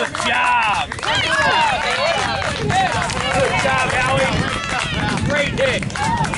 Good job. Good job, Allie. Great hit.